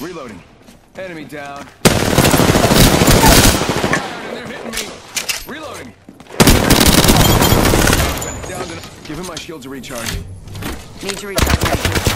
Reloading. Enemy down. They're hitting me. Reloading. Down to... Give him my shield to recharge. Need to recharge.